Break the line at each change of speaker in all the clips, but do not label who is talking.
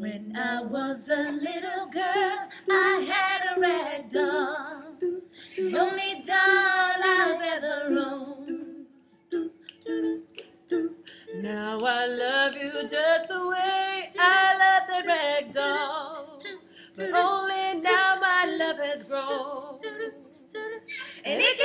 When I was a little girl, I had a rag doll. The only doll I've ever owned. Now I love you just the way I love the rag doll. But only now my love has grown. And it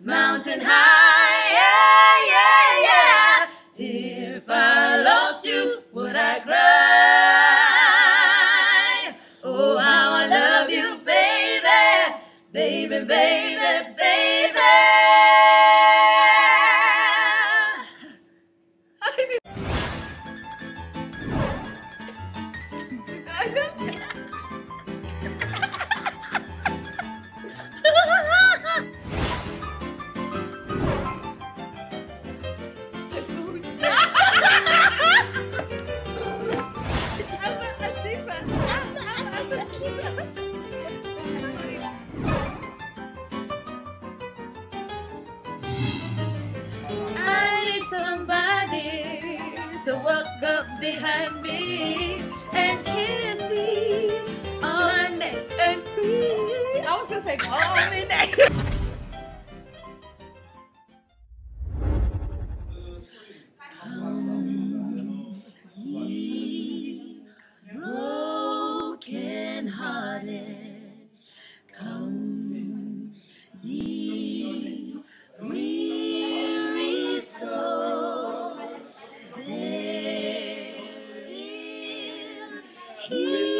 mountain high. Yeah, yeah, yeah. If I lost you, would I cry? Oh, how I love you, baby, baby, baby, baby. To walk up behind me and kiss with